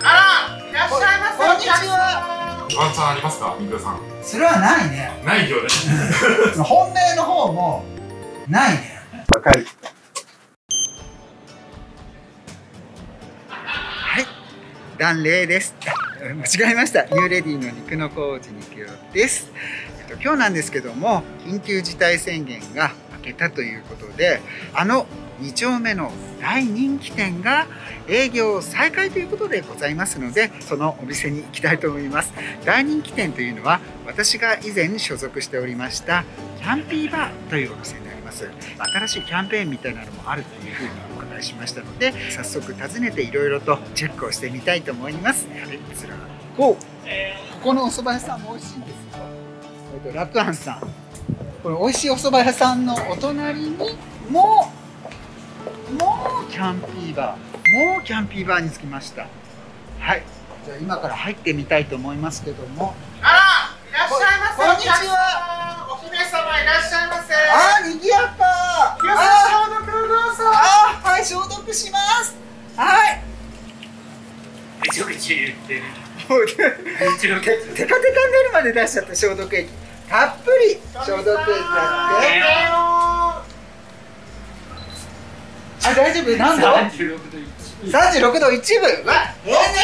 あらいらっしゃいませこんにちはワンチャンありますか、みくさん？それはないね。ないよね。本命の方もないね。わかる。はい。ダ礼です。間違えました。ニューレディの肉の工事肉よです、えっと、今日なんですけども緊急事態宣言が明けたということであの2丁目の大人気店が営業再開ということでございますのでそのお店に行きたいと思います。大人気店というのは私が以前所属しておりましたキャンピーバーというお店になります。新しいキャンペーンみたいなのもあるというふうにお伺いしましたので早速訪ねていろいろとチェックをしてみたいと思います。レッツラゴーここのお蕎麦屋さんも美味しいんですよ。えっとラクアンさん。この美味しいお蕎麦屋さんのお隣にももうキャンピーバーもうキャンピーバーに着きました。はい。じゃあ今から入ってみたいと思いますけども。あらいらっしゃいませ。こんにちは。お姫様いらっしゃいませ。あーにぎやか。皆さんあ消毒どうぞあーはい消毒します。はい。ぐちゅぐちゅ言ってテカテカになるまで出しちゃった消毒液たっぷり消毒液だって。あ大丈夫？何度？三十六度一。36度1分わオッケーで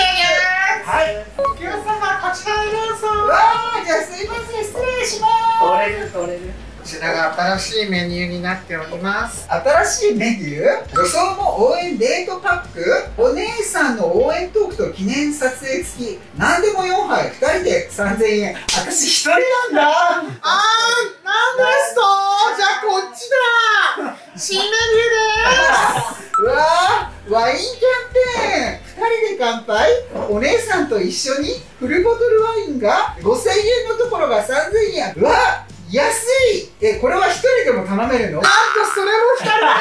すはい。皆様こちらへどうぞ。わあじゃあすいません。失礼します。取れる取れる。こちらが新しいメニューになっております。新しいメニュー？予想も応援デートパック。お姉さんの応援トークと記念撮影付き。何でも4杯。2人で3000円。私一人なんだあーなんですとじゃあこっちだ新メニューですうわーワインキャンペーン。2人で乾杯。お姉さんと一緒にフルボトルワインが5000円のところが3000円。うわ安い。えこれは1人でも頼めるの？なんとそれも二人なん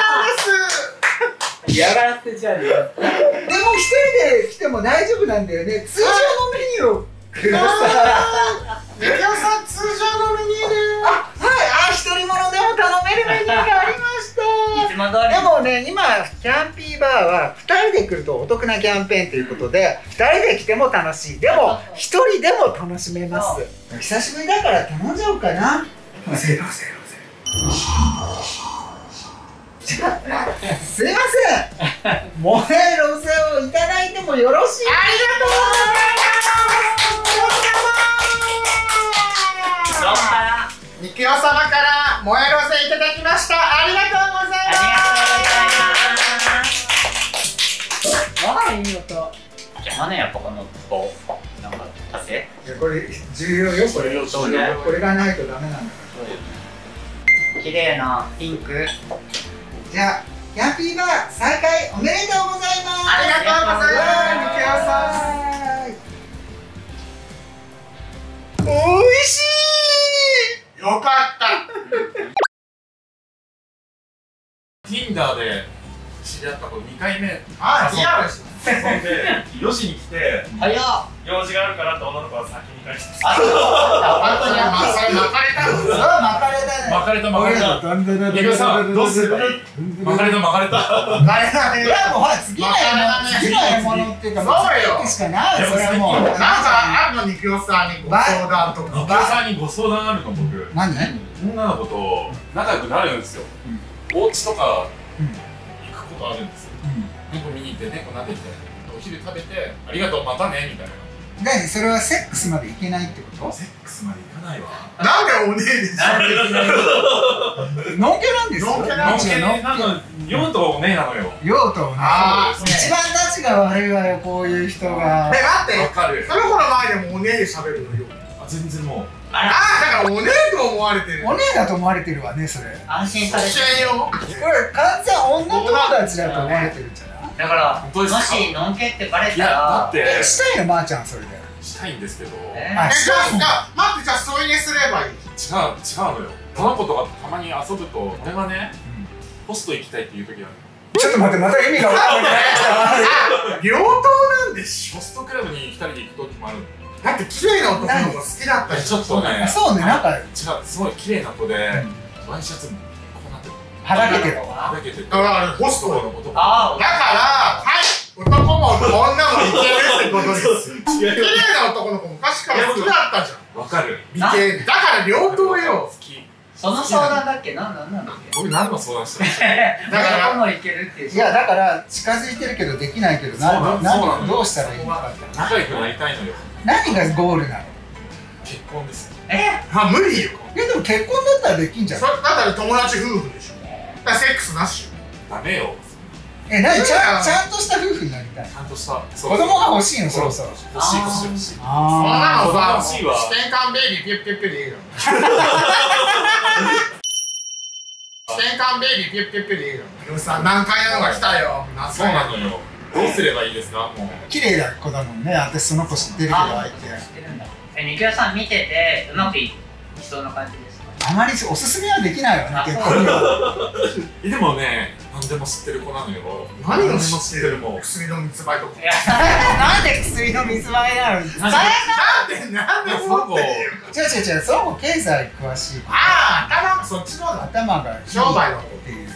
です。嫌がらせじゃねえ。でも1人で来ても大丈夫なんだよね。通常のメニューを。くださいあーみきおさん通常のメニューです。あはい。あ一人物でも頼めるメニューがありました。いつも通り。ね今キャンピーバーは2人で来るとお得なキャンペーンということで2人で来ても楽しい。でも1人でも楽しめます。久しぶりだから頼んじゃおうかな。せせせじゃあすいません。モエロゼをいただいてもよろしいありがとうございます。から。みきお様から燃えロゼいただきました。ありがとうがとうございます。わあいい音。邪魔ねやっぱこの棒。なんか足せ。いやこれ重要よこれそうねこれがないとダメなんだ綺麗なピンク。じゃあキャンピーバー再開おめでとうございますありがとうございますおさんおいしいよかった Tinder で知り合った子2回目。あリアルですそんで、4時に来て、早っ。用事があるからって女の子は先に帰ってきあ、そう。本当にまそれ巻かれたんですそれは巻かれたね巻かれた巻かれた。みくさん、どうする巻かれた巻かれた。巻かれたねいやもうほら次の次のっていうかそうよ次しかないそれはもうなんかあるのみきおさんにご相談とみくかさんにご相談あるの僕。何女の子と仲良くなるんですよ。お家とか行くことあるんですよ。猫見に行って猫撫でて、お昼食べて、ありがとう、またね、みたいな。何それはセックスまでいけないってこと？セックスまで行かないわ。なんでおねえでしょのんけなんですよ。のんけのんけのんけ。なの、読むとねえなのよ。用途をね一番たちが悪いわよこういう人が。え待って。わかる。そ。の子の前でもおねえで喋るのよ。あ全然もう。ああだからおねえと思われてる。お姉だと思われてるわねそれ。安心されて教えよこれ完全女友達だと思われてるんじゃないだからもしのんけってバレたいや、だらって、えしたいのまーちゃんそれで。したいんですけど、違う、えあえじゃあじゃあ待ってじゃあ添い寝すればいい。違うのよ。この子とかたまに遊ぶと、俺がね、ホスト行きたいっていう時あるちょっと待ってまた意味が分かんない。あ両党なんでしホストクラブに2人で行く時もあるだって綺麗な男の子好きだったりちょっとね、そうねなんか違う、すごい綺麗な子で、ワイシャツ。はだけてる。はだけてて、だからホストのことあだからはい。男も女もいけるってことです。綺麗な男の子昔から好きだったじゃん。わかる美形だから両党よ。好き。その相談だっけ？なんなんなんだっけ？僕何の相談してる だからもいけるっていう。いやだから近づいてるけどできないけどなどうしたらいいのかって。仲良くなりたいのよ。何がゴールなの結婚ですよえあ無理よいやでも結婚だったらできんじゃんだったら友達夫婦でだからセックスなし。よダメよ。え何ちいやゃんちゃんとした夫婦になりたい。ちゃんとした。子供が欲しいのそろそろ。欲しい欲しい欲しい。そんあなのさ子供欲しいわ。試験管ベイビーピュッピュッピュでいいの試験管ベイビーピュッピュッピュでいいのでもさ何回やるのが来たよ何そう回なのよどうすればいいですかもう綺麗な子だもんね私その子知ってるけどあ相手知ってるんだえ肉屋さん見ててうまくいきそうな感じであまりおすすめはできないよねあ結婚に。はでもね何でも知ってる子なのよ。何をでも知ってるもう薬の密売とかなんで薬の水前なの？に使えなんなんでなんで持ってるよ違う違う違うその子経済詳しいああ頭。そっちのだ。頭がいい商売のっていう。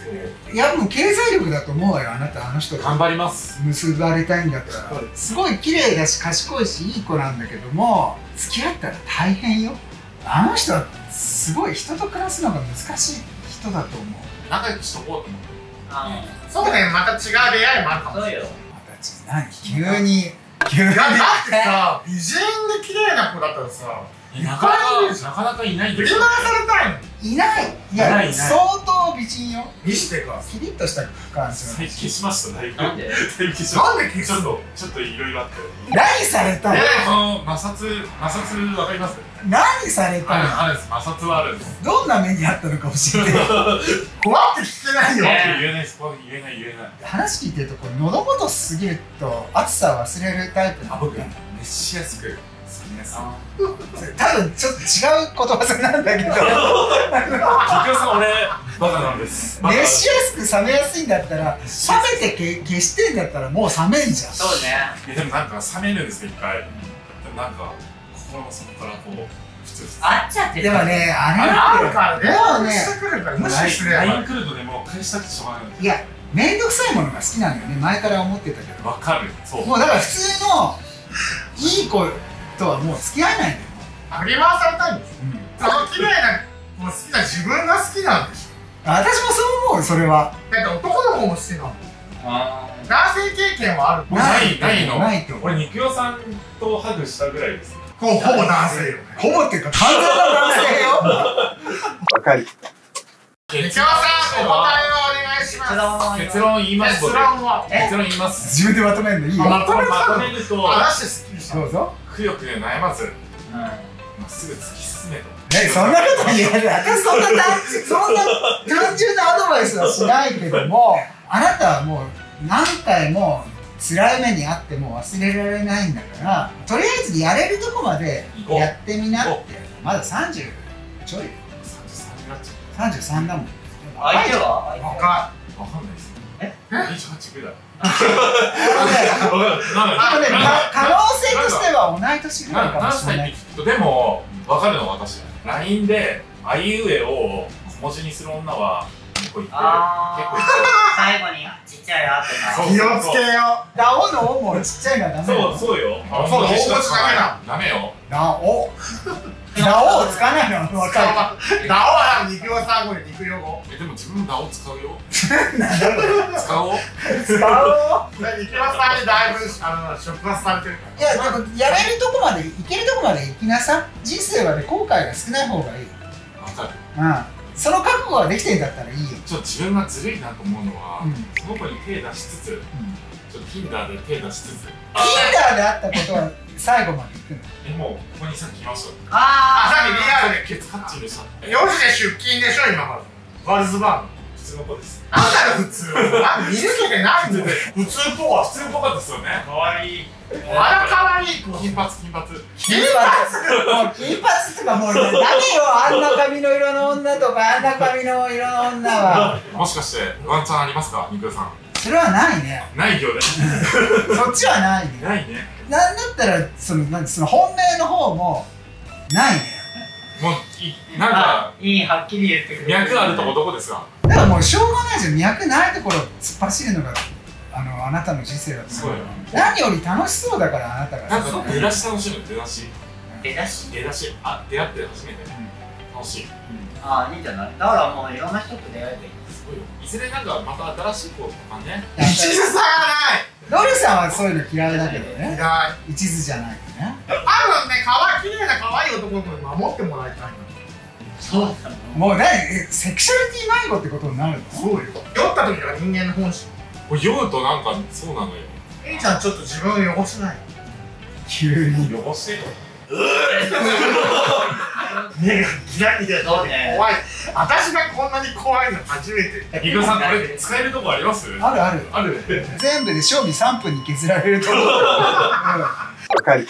いやもう経済力だと思うわよあなたあの人。と頑張ります。結ばれたいんだったら。すごい綺麗だし賢いしいい子なんだけども付き合ったら大変よ。あの人はすごい人と暮らすのが難しい人だと思う。仲良くしとこうと思って。あそうね。また違う出会いもあるかもそうよ。またち何急に急に。いやだってさ美人で綺麗な子だったらさなかなかなかなかいないんですよ振り回されたいのいない。いやいないいない。相当美人よ。見してか。キリッとした感じの。最しましただいぶなんで？消しまなんで消したちょっとちょっといろいろあって。何されたの摩擦摩擦わかります？何されたの？あるんです摩擦はあるんです。どんな目にあったのか教えて。よ 怖って聞けないよ。ね言えない言えない言えない。話聞いてるとこう喉元すぎると暑さ忘れるタイプなあ僕熱しやすく好きなやつあ多分ちょっと違う言葉なんだけど。結局さん俺バカなんです。熱しやすく冷めやすいんだったら冷めてけ消してんだったらもう冷めんじゃん。そうね。いやでもなんか冷めるんですよ一回。でもなんか心の底からこう普通です。あっちゃってる。でもねあれあるだからね。もうねしてくるから。無視すれば LINE 来るとねもう返したくてしょうがないいや面倒くさいものが好きなんだよね前から思ってたけど。わかるそう。もうだから普通のいい子とはもう付き合えないんだよ、振り回されたいんでしうん、ょその綺麗なもう好きな自分が好きなんでし私もそう思うそれは。ょだって男の子も好きなの。あ男性経験はある。ないないの。ないと俺肉代さんとハグしたぐらいですほぼほぼ男性よね。ほぼっていうか完全な男性よ。わかる。三河さんお答えをお願いします。結論は結論言います。結論は？え？結論言います。自分でまとめるの？いい？よあまとめると話してすっきりしたどうぞくよくよ悩まずうんまっすぐ突き進めと。えそんなこと言わない。私そんな単そんな単純なアドバイスはしないけどもあなたはもう何回も辛い目にあっても忘れられないんだからとりあえずやれるとこまでやってみなってまだ30ちょい。33になっちゃ33だもん。相手は？相手は若うわかんないです。え？28ぐらい。あのね可能性としては同い年ぐらいかも何しれない。でも分かるの私 LINE であいうえを小文字にする女は結構言って結構言っ最後にちっちゃいあとかそう気をつけよラオの「お」もちっちゃいのはダメそうそうよあそうだ大文字だけだダメよ。ラオラオを使わないの。う分かるラオは肉用さん語で肉用語。えでも自分もダオ使うよ。使おう。使おう。で肉用さんにだいぶあの触発されてるから。いやでもやれるとこまで行けるとこまで行きなさ人生はね後悔が少ない方がいい。分かる。うんその覚悟ができてんだったらいいよ。ちょっと自分がずるいなと思うのは、うん。その子に手出しつつちょっと Tinder で手出しつつ。Tinder であったことは最後まで行くの？えもうここにさっき来ましたあさっきリそアルれケツカッチンでしたえ4時で出勤でしょ今から。ワルズバーグ。普通の子です。なんだよ普通見抜けてないんだよ。普通っぽは普通っぽかったですよね。可愛い。あらかわいい子金髪金髪。金髪もう金髪とかもうダメよあんな髪の色の女とかあんな髪の色の女は。もしかしてワンチャンありますか肉屋さん？それはないね。ないよね。そっちはないね。ないね。なんだったらそのなんその本命の方もないね。もういなんかあいいはっきり言ってくれる脈あるとこどこですか？だからもうしょうがないじゃん。脈ないところ突っ走るのがあのあなたの人生だとそうよ。何より楽しそうだからあなたが。なんか出だし楽しむ出だし？出だし。出だしあ出会って初めて。楽しい。ああいいんじゃないだからもういろんな人と出会えばいい。すごいよ。いずれなんかまた新しい子とかね。一途さがロリさんはそういうの嫌いだけどない。ね一途じゃないとね。多分ねかわい綺麗な可愛い男の子に守ってもらいたいの。そうもう何？えセクシャリティ迷子ってことになるの？そうよ。酔った時が人間の本性これ酔うとなんかそうなのよ。えいちゃんちょっと自分を汚しない？急に汚して目がギラギラ怖い。私がこんなに怖いの初めて。イグさんこれ使えるとこあります？あるある。ある。全部で賞味3分に削られると思う。うんわかる。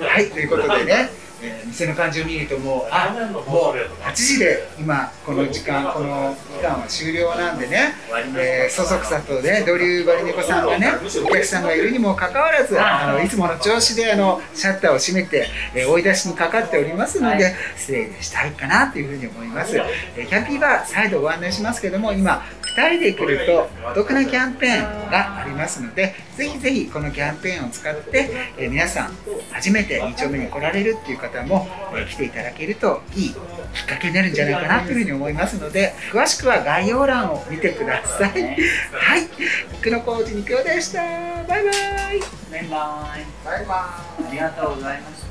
はい、ということでね、えー店の感じを見るともう、あ、もう8時で今この時間、この期間は終了なんでね、えー、そそくさとね、ドリューバリネコさんがね、お客さんがいるにもかかわらず、あのいつもの調子であのシャッターを閉めて、えー追い出しにかかっておりますので、失礼したいかなというふうに思います。えーキャンピーバー再度ご案内しますけども、今2人で来るとお得なキャンペーンがありますのでぜひぜひこのキャンペーンを使って、えー皆さん初めて2丁目に来られるっていう方も、えー来ていただけるといいきっかけになるんじゃないかなというふうに思いますので詳しくは概要欄を見てください。はい。肉の工事肉よでした。バイバイ。バイバイ。バイバーイ。ありがとうございました